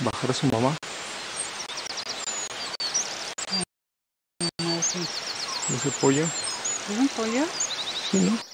bajar a su mamá. No. Ese pollo. ¿Es un pollo? Sí, ¿no?